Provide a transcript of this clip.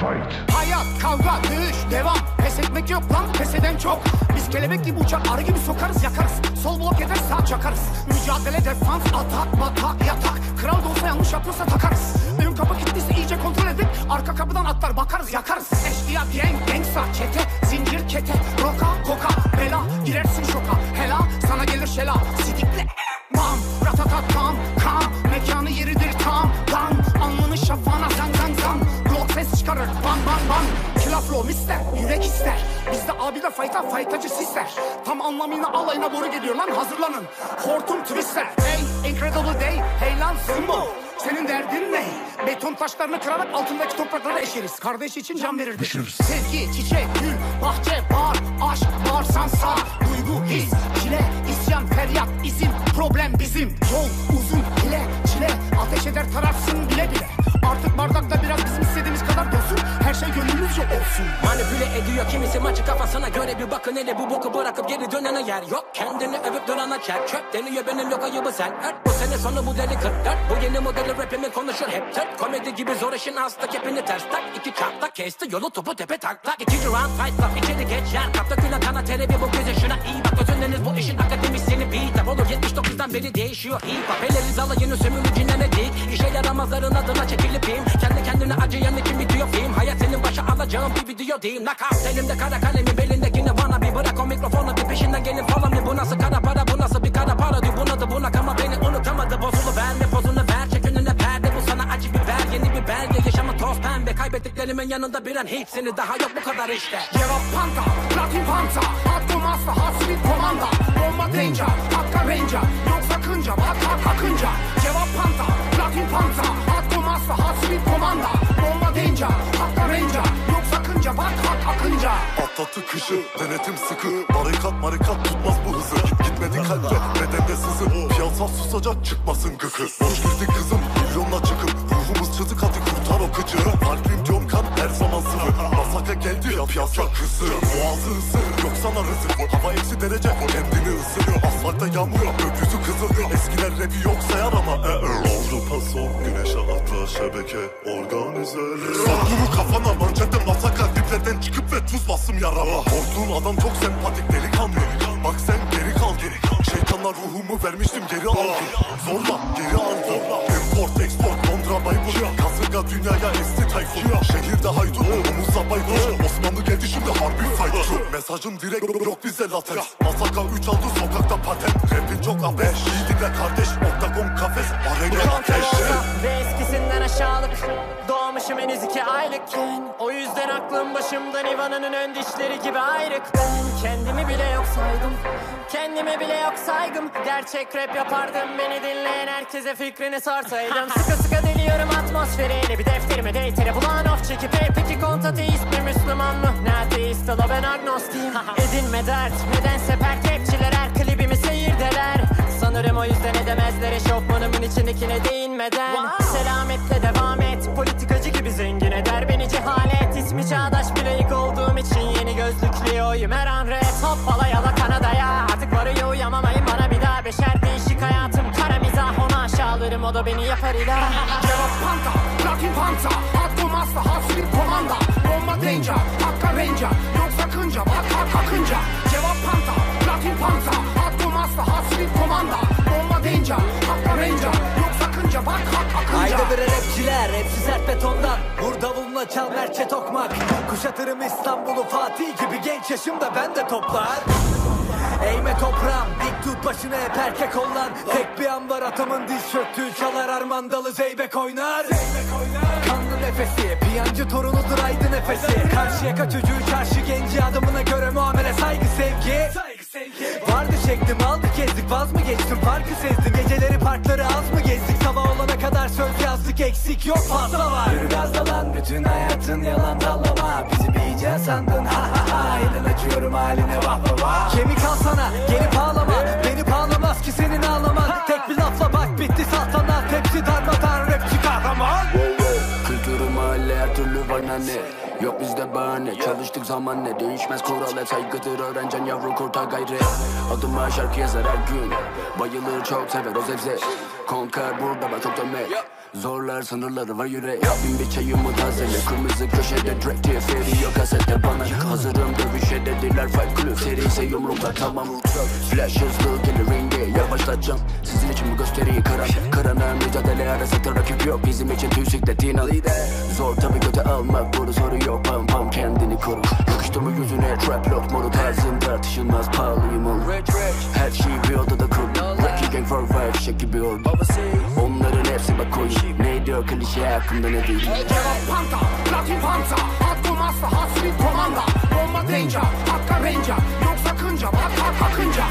Fight. Hayat, kavga, dövüş, devam. Pes etmek yok lan, pes eden çok. Biz kelebek gibi uçar, arı gibi sokarız, yakarız. Sol blok eder, sağ çakarız. Mücadele, defans, atak, batak, yatak. Kral da olsa yanlış yapıyorsa takarız. Ön kapı kilitliyse iyice kontrol edip arka kapıdan atlar, bakarız, yakarız. Eşkıya, gang, gangsta, çete, zincir, kete. Kilaflo mister, yürek ister Bizde abiler fayta, faytacı sisler Tam anlamıyla alayına boru geliyor lan hazırlanın Hortum twister, hey incredible day Hey lan Simbo senin derdin ne? Beton taşlarını kırarak altındaki toprakları eşeriz. Kardeş için can verirdik. Sevgi, çiçek, gül, bahçe, bar, aşk, bağırsan sağ, duygu, his, çile, isyan, feryat, izin, problem bizim. Yol uzun, ile, çile, ateş eder tararsın bile bile. Artık bardakta biraz bizim istediğimiz kadar dolsun. Her şey gönlümüzce olsun. Manipüle ediyor kimisi maçı kafasına göre bir bakın. Hele bu boku bırakıp geri dönene yer yok. Kendini övüp durana çer çöp deniyor benim yok ayıbı sen. Ört Bu sene sonu bu deli 44 bu yeni modeli rapimi konuşur hep tırt. Komedi gibi zor işin hasta kepini ters tak. İki çarpta kesti yolu topu tepe tak tak. İkinci round fight stop içeri geç yer. Kapta güne kana tele bir bu göze şuna iyi bak. Özündeniz bu işin akademisyeni beat olur. 79'dan beri değişiyor. Hip hop. Eleriz alayını sömürü cinlemedik İşe bir değil Knockout elimde kara kalemi belinde yine bana bir bırak. O mikrofonu bir peşinden gelin falan bir Bu nasıl kara para bu nasıl bir kara para diyor. Buna da buna ama beni unutamadı. Bozulu verme pozunu ver. Çek önüne perde Bu sana acı biber. Yeni bir belge yaşamı toz pembe. Kaybettiklerimin yanında bir an hiç seni daha yok. Bu kadar işte. Cevap panta, platin panta. Hakkım asla, hasbit komanda. Bomba danger, hakka ranger Yok sakınca, bak hak akınca. Cevap panta, platin panta. Hakkım asla, hasbit komanda. Bomba danger, akınca Atlattı kışı. Denetim sıkı. Barikat marikat tutmaz bu hızı. Gitmedi kalbe bedende sızı. Piyasa susacak çıkmasın gıkı. Boş girdi kızım milyonla çıkıp geldi ya piyasa kızı. Boğazı ısır yoksa rızı Hava eksi derece kendini ısırıyor. Asfaltta yağmur gökyüzü kızıl Eskiler rapi yok sayar ama e -e. Avrupa son güneşe atla şebeke organizeleri Saklını kafana manşette masaka Diplerden çıkıp ve tuz bastım yarama. Korktuğun adam çok sempatik delikanlı. Bak sen geri kaldın Şeytanlar ruhumu vermiştim geri aldım Zorla geri aldım Import export Londra Baybur Kasırga dünyaya esti tayfun. Şehirde haydut geldi şimdi harbi fight Mesajım direkt yok bize latex. Masaka 3 aldı sokakta patent. Rapin çok abeş İyi dinle kardeş Doğmuşum. Henüz iki aylıkken. O yüzden aklım başımdan Ivan'ın ön dişleri gibi ayrık. Ben kendimi bile yok saydım. Kendime bile yok saygım. Gerçek rap yapardım. Beni dinleyen herkese fikrini sorsaydım. Sıkı sıkı deliyorum atmosferi Ele bir defterime deytere bulan of çekip Hey peki kontateist mi Müslüman mı? Ne ateist ola ben agnostiyim Edinme dert. Nedense pert rapçiler her klibimi seyirdeler. Sanırım o yüzden edemezler eşofmanımın içindekine değinmeden. Selametle devam et İsmi çağdaş bir layık olduğum için yeni gözlüklü oyum her an red Hoppala yala Kanada'ya. Artık varıyor uyamamayın bana bir daha. Beşer değişik hayatım kara mizah onu aşağılarım. O da beni yapar ilah Cevap panta, platin panta. Hakkım asla, hasbit komanda. Bomba danger, hakka ranger. Yok sakınca, bak hak akınca. Cevap panta, platin panta. Hakkım asla, hasbit komanda. Bomba danger, hakka ranger. Yok sakınca, bak hak akınca. Haydi bre rapçiler, rapçi sert betondan Davuluna çal merçe tokmak. Kuşatırım İstanbul'u Fatih gibi genç yaşımda ben de toplar. Eğme toprağım, dik tut başını hep erkek ol lan Tek bir an var atamın diz çöktüğü çalar armandalı zeybek oynar. Kanlı nefesi, piyancı torunudur aydı nefesi. Karşıyaka çocuğu çarşı genci adamına göre muamele saygı sevgi. Vardı çektim aldı gezdik. Vaz mı geçtim? Farkı sezdim. Geceleri parkları az mı gezdik kadar söz yazdık eksik yok fazla var. Yürü gazla lan bütün hayatın yalan dallama. Bizi bir sandın ha ha ha. Elin açıyorum haline vah vah vah Kemik al sana gelip ağlama. Beni bağlamaz ki senin ağlaman. Tek bir lafla bak bitti saltanat. Hepsi darmadan rapçi kahraman. Kültürü mahalle her türlü var nane Yok bizde bahane. Çalıştık zaman ne değişmez kural hep saygıdır. Öğrencen yavru kurtar gayret. Adıma şarkı yazar her gün. Bayılır çok sever o zevzek Konkar burada çok dönmek Zorlar sınırları var yürek Bin bir çayımı tazele kırmızı köşede Drake diye veriyor gazete bana. Hazırım dövüşe dediler Fight Club. Seri ise yumruklar tamam. Flash hızlı gelir ringe yavaşlatacağım. Sizin için bu gösteriyi kıran Kırana mücadele arasında rakip yok. Bizim için tüy sikletin al Zor tabi göte almak burada soru yok. Pam pam kendini koru. Yakıştırma yüzüne? Trap lock modu tarzım tartışılmaz pahalıyım ol paşa gibi ol babası. Onların hepsi bak koyun Ne diyor klişe hakkında ne değil. Hey cevap panta, platin panta. At kumasta, hasbi komanda. Bomba denca, hakka renca Yok sakınca, bak hak akınca